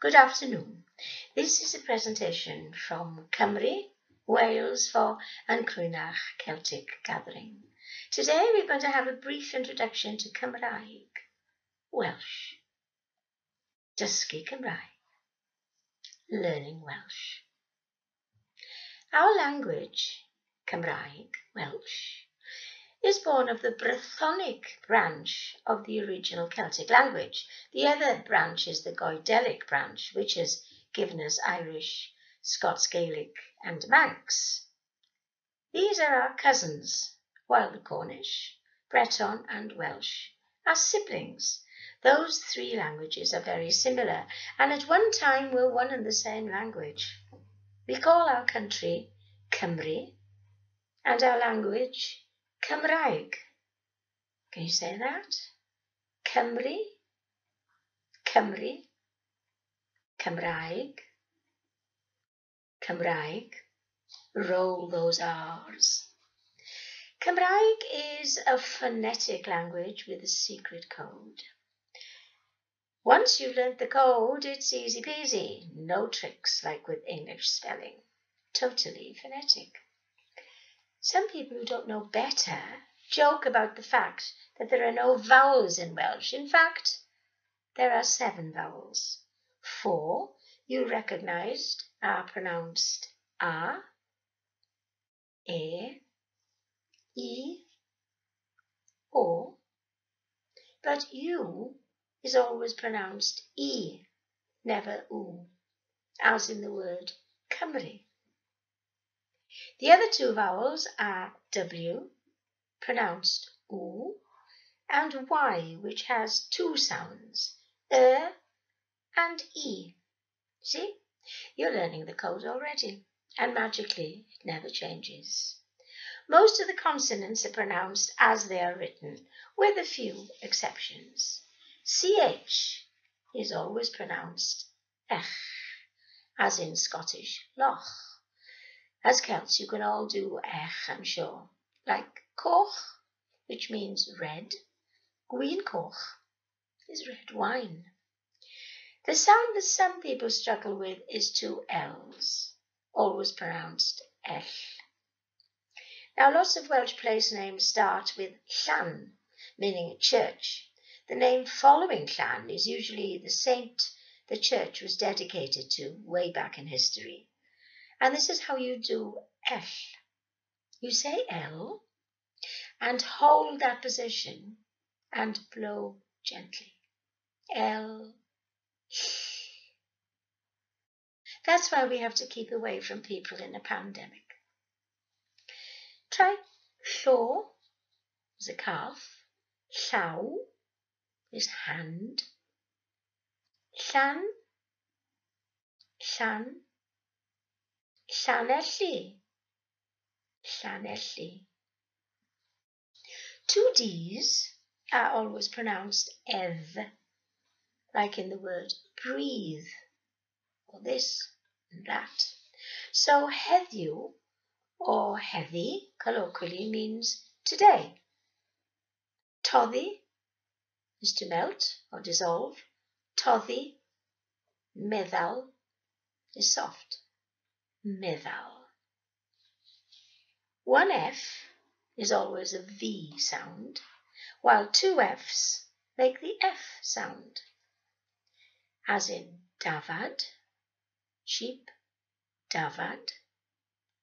Good afternoon. This is a presentation from Cymru, Wales for Yn Chruinnaght Celtic Gathering. Today we're going to have a brief introduction to Cymraeg, Welsh. Dysgu Cymraeg, learning Welsh. Our language, Cymraeg, Welsh, is born of the Brythonic branch of the original Celtic language. The other branch is the Goidelic branch, which has given us Irish, Scots Gaelic, and Manx. These are our cousins, while the Cornish, Breton, and Welsh are siblings. Those three languages are very similar and at one time were one and the same language. We call our country Cymru and our language Cymraeg. Can you say that? Cymru, Cymru, Cymraeg, Cymraeg. Roll those R's. Cymraeg is a phonetic language with a secret code. Once you've learnt the code, it's easy peasy. No tricks like with English spelling. Totally phonetic. Some people who don't know better joke about the fact that there are no vowels in Welsh. In fact, there are seven vowels. Four you recognized are pronounced a, e, e, o, but u is always pronounced e, never u, as in the word Cymru. The other two vowels are W, pronounced oo, and Y, which has two sounds, E and E. See, you're learning the code already, and magically it never changes. Most of the consonants are pronounced as they are written, with a few exceptions. CH is always pronounced ech, as in Scottish loch. As Celts, you can all do ech, I'm sure. Like coch, which means red. Gwin coch is red wine. The sound that some people struggle with is two L's, always pronounced ell. Now, lots of Welsh place names start with llan, meaning church. The name following llan is usually the saint the church was dedicated to way back in history. And this is how you do L. You say L and hold that position and blow gently. L. That's why we have to keep away from people in a pandemic. Try llaw is a calf. Llaw is hand. Llan, llan Llanelli. Llanelli. Two D's are always pronounced ev, like in the word breathe, or this and that. So heddiw or heddi colloquially means today. Toddi is to melt or dissolve. Toddi, meddal, is soft meddal. One F is always a V sound, while two Fs make the F sound, as in dafad, sheep, dafad,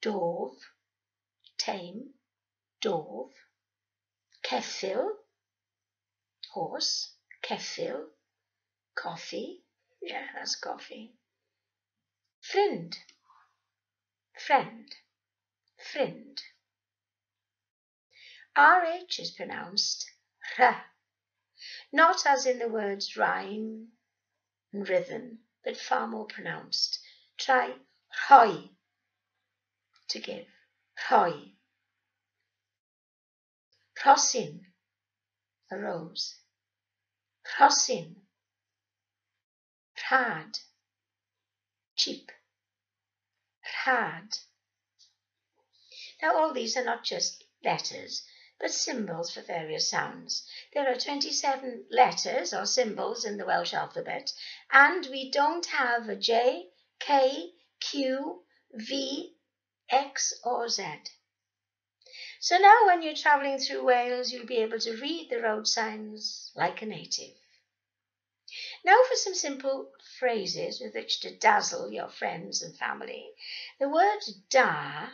dof, tame, dof, ceffyl, horse, ceffyl, coffee, yeah, that's coffee, friend, friend, friend. RH is pronounced r, not as in the words rhyme and rhythm, but far more pronounced. Try rhoi, to give, rhoi. Rhosyn, a rose. Rhosyn, rhad, cheap had. Now, all these are not just letters, but symbols for various sounds. There are 27 letters or symbols in the Welsh alphabet, and we don't have a J, K, Q, V, X, or Z. So now when you're travelling through Wales, you'll be able to read the road signs like a native. Now for some simple phrases with which to dazzle your friends and family. The word da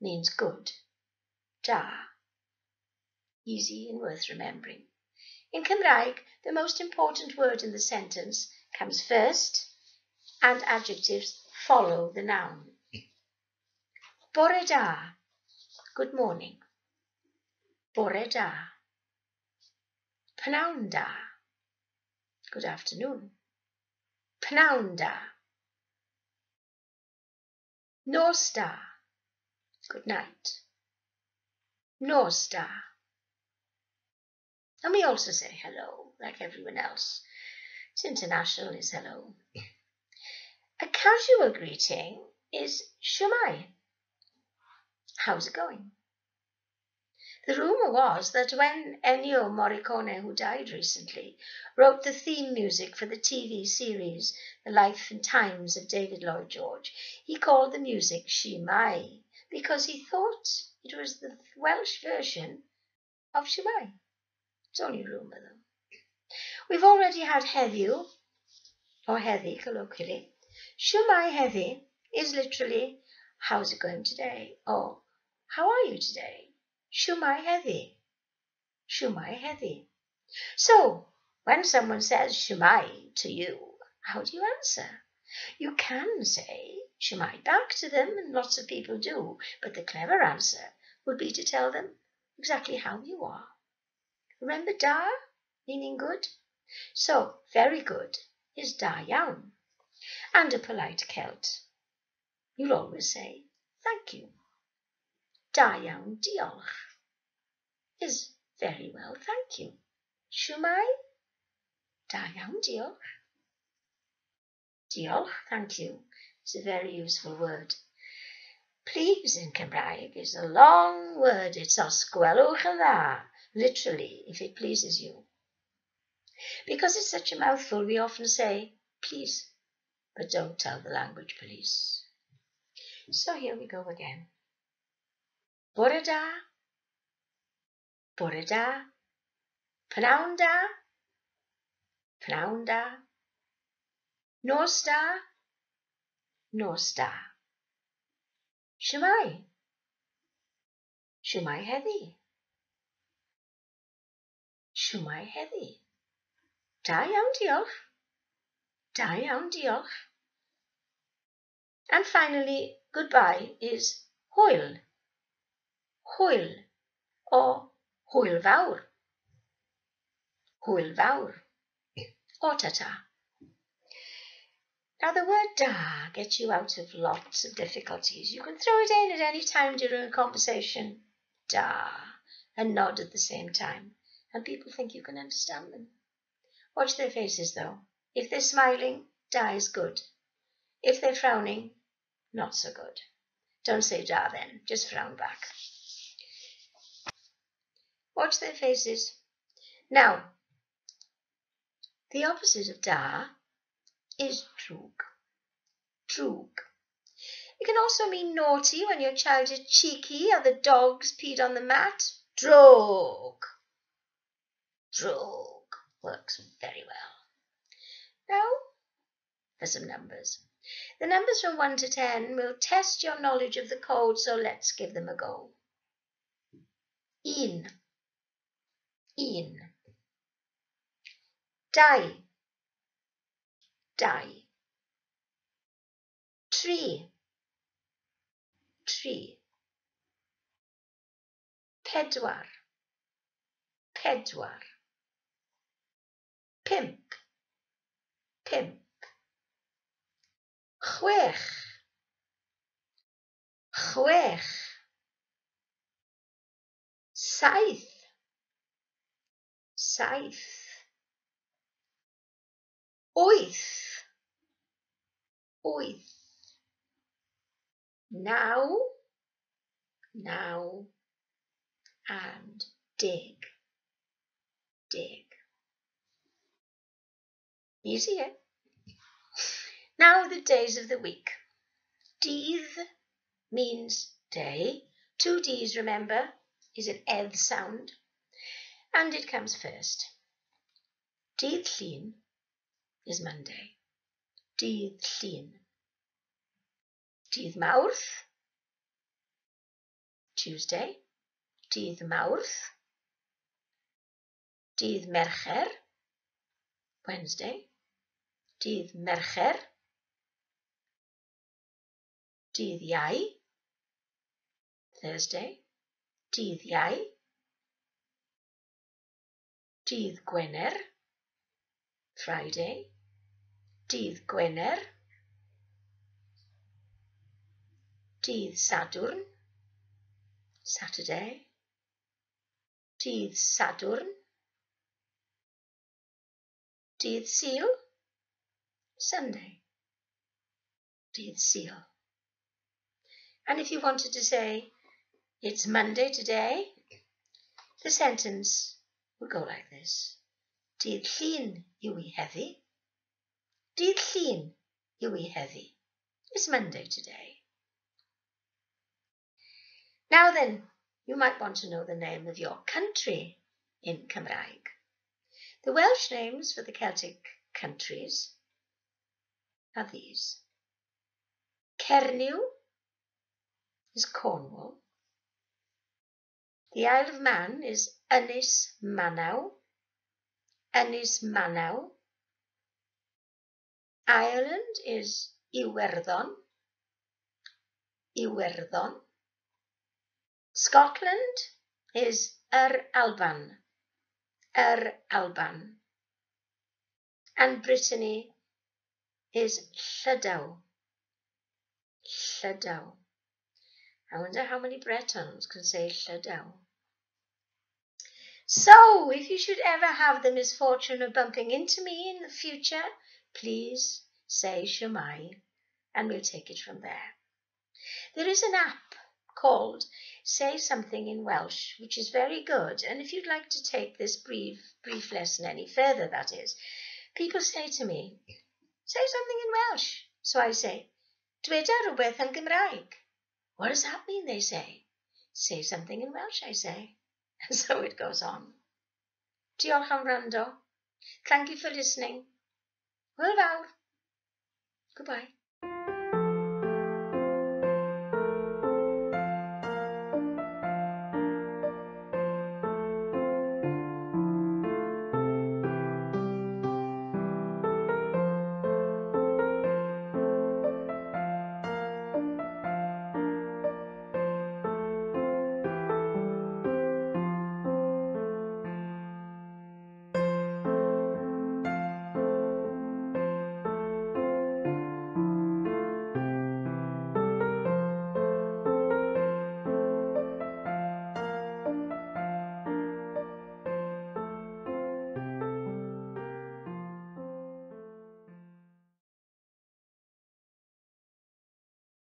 means good. Da. Easy and worth remembering. In Cymraeg, the most important word in the sentence comes first and adjectives follow the noun. Bore da, good morning. Bore da. Pnawn da, good afternoon. Pnawn da. Nos da, good night. Nos da. And we also say hello, like everyone else. It's international is hello. A casual greeting is Shwmae. How's it going? The rumour was that when Ennio Morricone, who died recently, wrote the theme music for the TV series The Life and Times of David Lloyd George, he called the music Chi Mai because he thought it was the Welsh version of Shwmae. It's only rumour though. We've already had heddiw, or heddi colloquially. Shwmae heddi is literally, how's it going today? Or, how are you today? Shwmae heddi. Shwmae heddi. So, when someone says Shwmae to you, how do you answer? You can say Shwmae back to them, and lots of people do, but the clever answer would be to tell them exactly how you are. Remember da, meaning good? So, very good is da iawn. And a polite Celt, you'll always say thank you. Da diolch is very well, thank you. Shwmae? Da diolch. Diolch, thank you, is a very useful word. Please in Cymraeg is a long word. It's os gwelwch yn dda, literally, if it pleases you. Because it's such a mouthful, we often say, please, but don't tell the language police. So here we go again. Bore da, bore da, pnawn da, pnawn da, nos Shumai? Shwmae heddi? Shwmae heddi? Da iawn, diolch. Da iawn, diolch. And finally, goodbye is hwyl. Hwyl or hwyl fawr. Hwyl fawr. Or. Now the word da gets you out of lots of difficulties. You can throw it in at any time during a conversation. Da. And nod at the same time. And people think you can understand them. Watch their faces though. If they're smiling, da is good. If they're frowning, not so good. Don't say da then, just frown back. Watch their faces. Now, the opposite of da is drwg. Drwg. It can also mean naughty when your child is cheeky or the dogs peed on the mat. Drwg. Drwg works very well. Now, for some numbers. The numbers from 1 to 10 will test your knowledge of the code, so let's give them a go. Un. un. Dau. Dau. Tri. Tri. Pedwar. Pedwar. Pimp. Pimp. Chwech. Chwech. Saith. Saith. Wyth, wyth. Naw, naw. and dig. Dig. Easy, eh? Now the days of the week. Dydd means day. Two D's, remember, is an eth sound. and it comes first. Dydd Llun is Monday. Dydd Llun. Dydd Mawrth, Tuesday. Dydd Mawrth. Dydd Mercher, Wednesday. Dydd Mercher. Dydd Iau, Thursday. Dydd Iau. Dydd Gwener, Friday. Dydd Gwener. Dydd Sadwrn, Saturday. Dydd Sadwrn. Dydd Sul, Sunday. Dydd Sul. And if you wanted to say, it's Monday today, the sentence would go like this. Dydd Llun yw i heddi. Dydd Llun yw i heddi. It's Monday today. Now then, you might want to know the name of your country in Cymraeg. The Welsh names for the Celtic countries are these. Cernyw is Cornwall. The Isle of Man is Ynys Manaw. Ynys Manaw. Ireland is Iwerddon. Iwerddon. Scotland is Yr Alban. Yr Alban. And Brittany is Llydaw. Llydaw. I wonder how many Bretons can say Llydaw. So, if you should ever have the misfortune of bumping into me in the future, please say Shwmae and we'll take it from there. There is an app called Say Something in Welsh, which is very good. And if you'd like to take this brief, brief lesson any further, that is, people say to me, say something in Welsh. So I say, dweda rhywbeth yn Gymraeg. What does that mean, they say? Say something in Welsh, I say. And so it goes on. Diolch am wrando. Thank you for listening. Hwyl fawr. Goodbye.